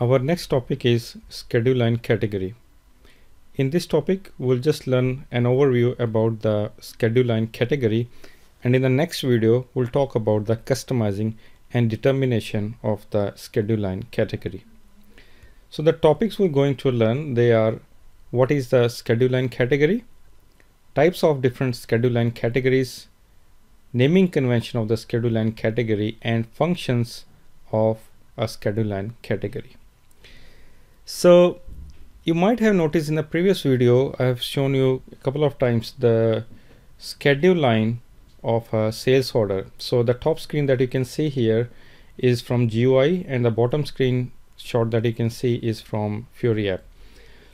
Our next topic is schedule line category. In this topic, we'll just learn an overview about the schedule line category and in the next video, we'll talk about the customizing and determination of the schedule line category. So the topics we're going to learn, they are what is the schedule line category, types of different schedule line categories, naming convention of the schedule line category and functions of a schedule line category. So you might have noticed in the previous video, I have shown you a couple of times the schedule line of a sales order. So the top screen that you can see here is from GUI and the bottom screen shot that you can see is from Fiori app.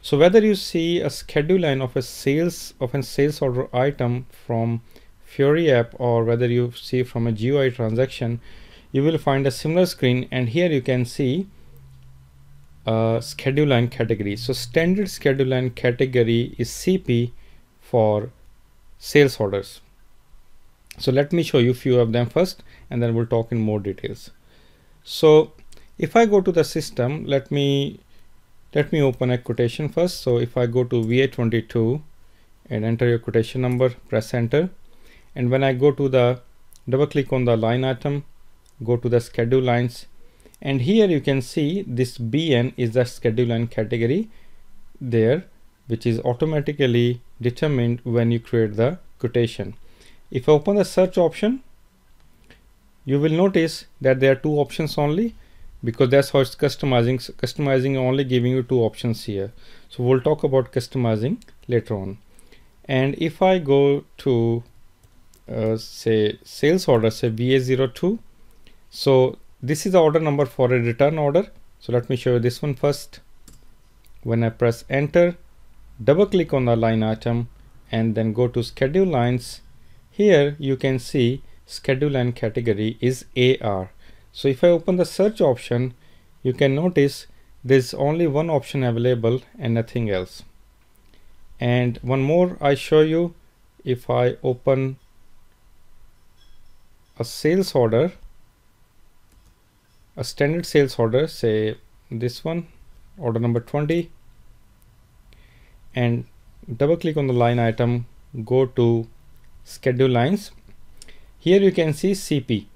So whether you see a schedule line of a sales of a sales order item from Fiori app or whether you see from a GUI transaction, you will find a similar screen and here you can see uh, schedule line category. So standard schedule line category is CP for sales orders. So let me show you a few of them first and then we'll talk in more details. So if I go to the system, let me let me open a quotation first. So if I go to VA22 and enter your quotation number, press enter. And when I go to the double click on the line item, go to the schedule lines and here you can see this bn is the schedule line category there which is automatically determined when you create the quotation. If I open the search option you will notice that there are two options only because that's how it's customizing customizing only giving you two options here. So we'll talk about customizing later on. And if I go to uh, say sales order say VA02 so this is the order number for a return order. So let me show you this one first. When I press enter double click on the line item and then go to schedule lines. Here you can see schedule line category is AR so if I open the search option you can notice there's only one option available and nothing else. And one more I show you. If I open a sales order a standard sales order say this one order number 20 and double click on the line item go to schedule lines. Here you can see CP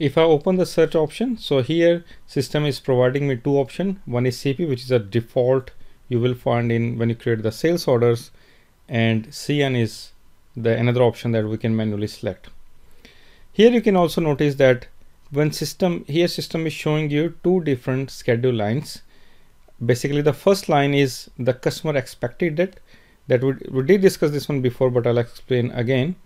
if I open the search option so here system is providing me two options one is CP which is a default you will find in when you create the sales orders and CN is the another option that we can manually select. Here you can also notice that when system here system is showing you two different schedule lines. Basically the first line is the customer expected date that we, we did discuss this one before but I'll explain again.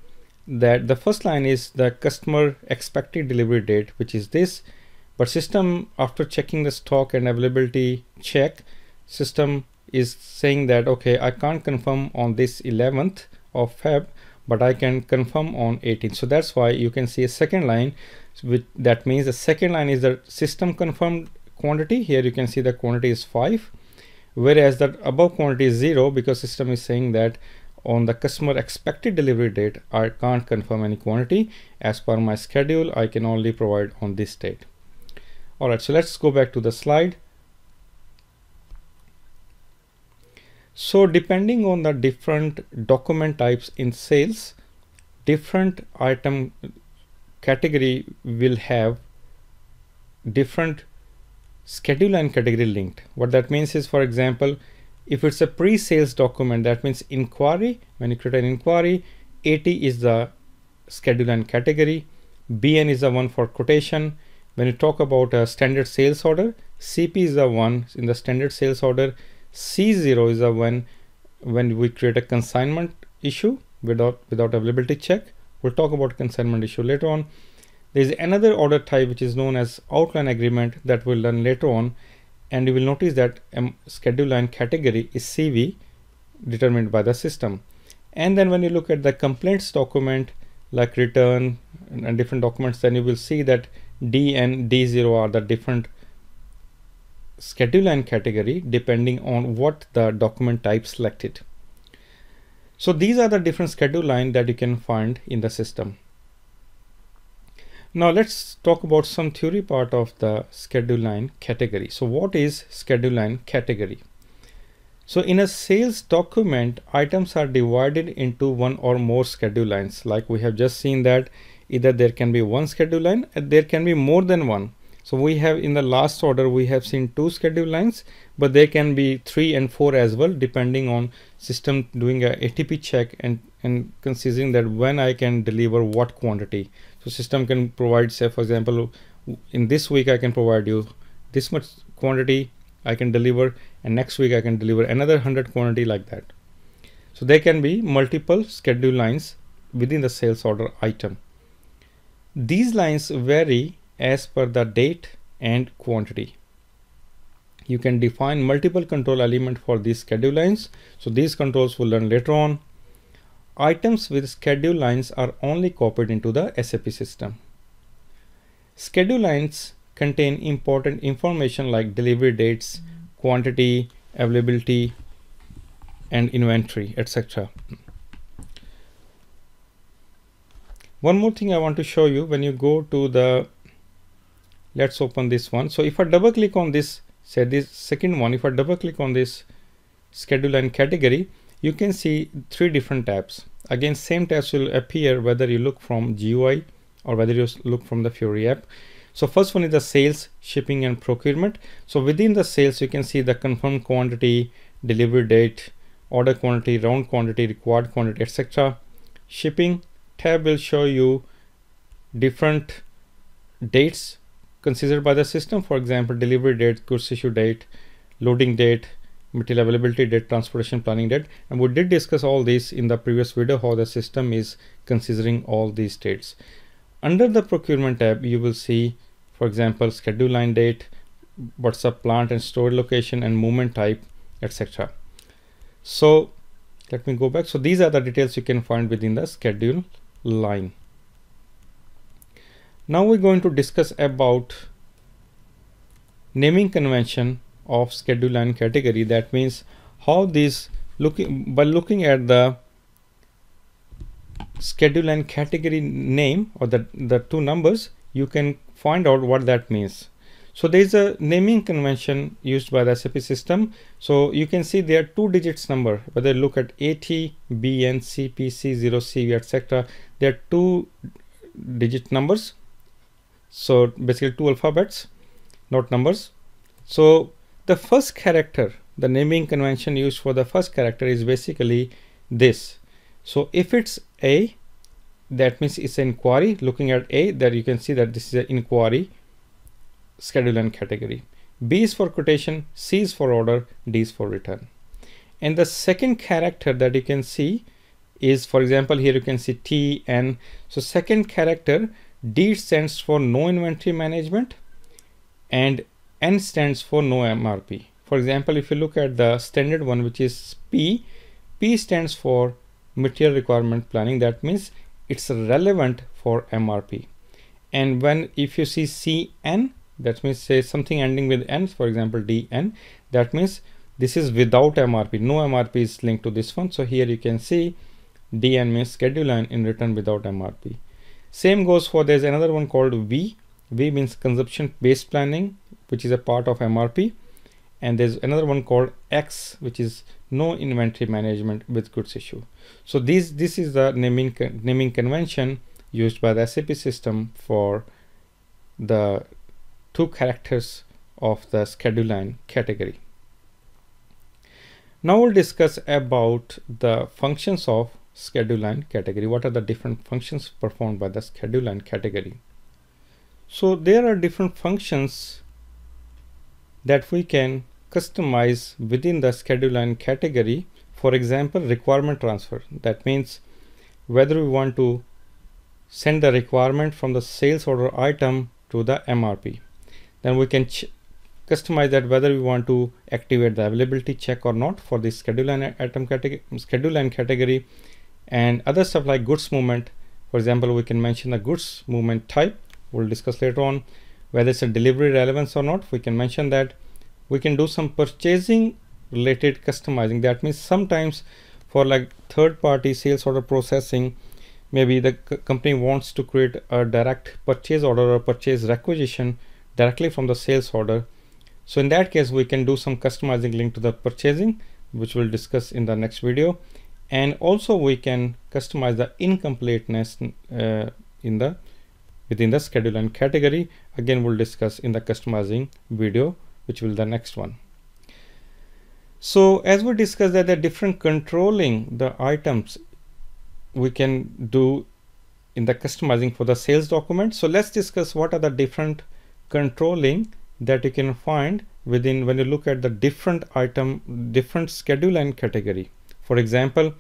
That the first line is the customer expected delivery date which is this. But system after checking the stock and availability check system is saying that okay I can't confirm on this 11th of Feb but I can confirm on 18th so that's why you can see a second line which that means the second line is the system confirmed quantity. Here you can see the quantity is 5 whereas the above quantity is 0 because system is saying that on the customer expected delivery date I can't confirm any quantity. As per my schedule I can only provide on this date. Alright so let's go back to the slide. So depending on the different document types in sales different item category will have different schedule line category linked. What that means is, for example, if it's a pre-sales document, that means inquiry, when you create an inquiry, AT is the schedule line category, BN is the one for quotation. When you talk about a standard sales order, CP is the one in the standard sales order, C0 is the one when we create a consignment issue without, without availability check, We'll talk about consignment issue later on. There's another order type which is known as outline agreement that we'll learn later on. And you will notice that um, schedule line category is CV determined by the system. And then when you look at the complaints document like return and different documents, then you will see that D and D0 are the different schedule line category depending on what the document type selected. So these are the different schedule line that you can find in the system. Now let's talk about some theory part of the schedule line category. So what is schedule line category? So in a sales document, items are divided into one or more schedule lines. Like we have just seen that either there can be one schedule line there can be more than one. So we have in the last order, we have seen two schedule lines, but there can be three and four as well, depending on system doing a ATP check and, and considering that when I can deliver what quantity. So system can provide, say, for example, in this week, I can provide you this much quantity I can deliver and next week I can deliver another 100 quantity like that. So there can be multiple schedule lines within the sales order item. These lines vary as per the date and quantity. You can define multiple control element for these schedule lines. So these controls we'll learn later on. Items with schedule lines are only copied into the SAP system. Schedule lines contain important information like delivery dates, quantity, availability, and inventory, etc. One more thing I want to show you when you go to the, let's open this one. So if I double click on this, say this second one, if I double click on this schedule line category, you can see three different tabs. Again, same tabs will appear whether you look from GUI or whether you look from the Fiori app. So first one is the sales, shipping and procurement. So within the sales, you can see the confirmed quantity, delivery date, order quantity, round quantity, required quantity, etc. Shipping tab will show you different dates considered by the system. For example, delivery date, goods issue date, loading date, material availability date, transportation planning date. And we did discuss all these in the previous video, how the system is considering all these dates. Under the procurement tab, you will see for example schedule line date what's the plant and store location and movement type etc so let me go back so these are the details you can find within the schedule line now we're going to discuss about naming convention of schedule line category that means how these looking by looking at the schedule line category name or the the two numbers you can find out what that means. So there is a naming convention used by the SAP system. So you can see there are two digits number, whether you look at AT, BN, CP, C0, CV, etc. There are two digit numbers. So basically two alphabets, not numbers. So the first character, the naming convention used for the first character is basically this. So if it's A, that means it's an inquiry looking at a that you can see that this is an inquiry schedule line category b is for quotation c is for order d is for return and the second character that you can see is for example here you can see t n so second character d stands for no inventory management and n stands for no mrp for example if you look at the standard one which is p p stands for material requirement planning that means it's relevant for MRP. And when if you see CN, that means say something ending with N, for example, DN, that means this is without MRP. No MRP is linked to this one. So here you can see DN means schedule line in return without MRP. Same goes for there's another one called V. V means consumption based planning, which is a part of MRP. And there's another one called X, which is no inventory management with goods issue. So this this is the naming naming convention used by the SAP system for the two characters of the schedule line category. Now we'll discuss about the functions of schedule line category. What are the different functions performed by the schedule line category? So there are different functions that we can customize within the schedule line category for example, requirement transfer. That means whether we want to send the requirement from the sales order item to the MRP. Then we can customize that whether we want to activate the availability check or not for the schedule and item category, schedule line category and other stuff like goods movement. For example, we can mention the goods movement type. We'll discuss later on whether it's a delivery relevance or not. We can mention that. We can do some purchasing related customizing that means sometimes for like third party sales order processing maybe the company wants to create a direct purchase order or purchase requisition directly from the sales order so in that case we can do some customizing link to the purchasing which we'll discuss in the next video and also we can customize the incompleteness uh, in the within the schedule line category. Again we'll discuss in the customizing video which will the next one. So as we discussed that the different controlling the items we can do in the customizing for the sales document. So let's discuss what are the different controlling that you can find within when you look at the different item different schedule line category for example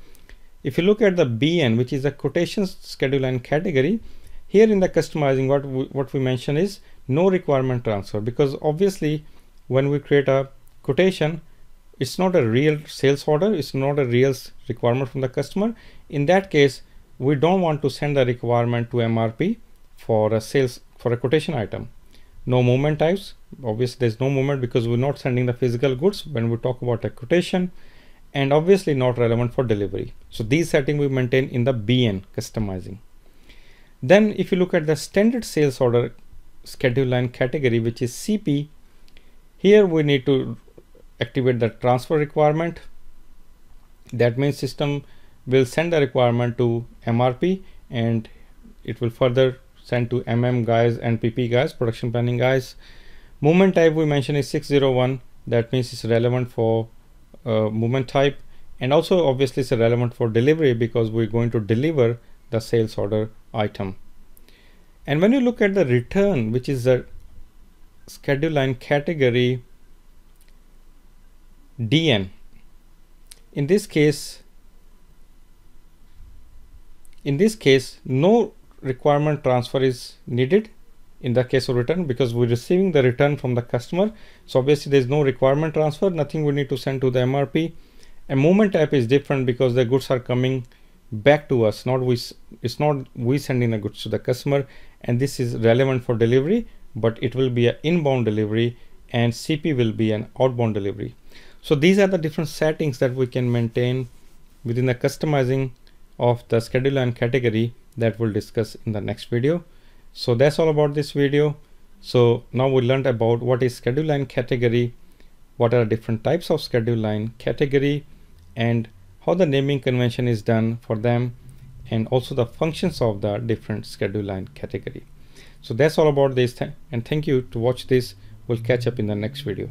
if you look at the bn which is a quotation schedule line category here in the customizing what we, what we mention is no requirement transfer because obviously when we create a quotation it's not a real sales order it's not a real requirement from the customer. In that case we don't want to send a requirement to mrp for a sales for a quotation item. No movement types obviously there's no movement because we're not sending the physical goods. When we talk about a quotation and obviously not relevant for delivery so these settings we maintain in the bn customizing then if you look at the standard sales order schedule line category which is cp here we need to activate the transfer requirement that means system will send the requirement to mrp and it will further send to MM guys and PP guys, production planning guys. Movement type we mentioned is 601. That means it's relevant for uh, movement type. And also obviously it's relevant for delivery because we're going to deliver the sales order item. And when you look at the return, which is the schedule line category DN, in this case, in this case, no requirement transfer is needed in the case of return because we're receiving the return from the customer. So obviously there's no requirement transfer, nothing we need to send to the MRP. A movement type is different because the goods are coming back to us, not we, it's not we sending the goods to the customer and this is relevant for delivery, but it will be an inbound delivery and CP will be an outbound delivery. So these are the different settings that we can maintain within the customizing of the schedule line category that we'll discuss in the next video. So that's all about this video. So now we learned about what is schedule line category, what are different types of schedule line category, and how the naming convention is done for them, and also the functions of the different schedule line category. So that's all about this and thank you to watch this. We'll catch up in the next video.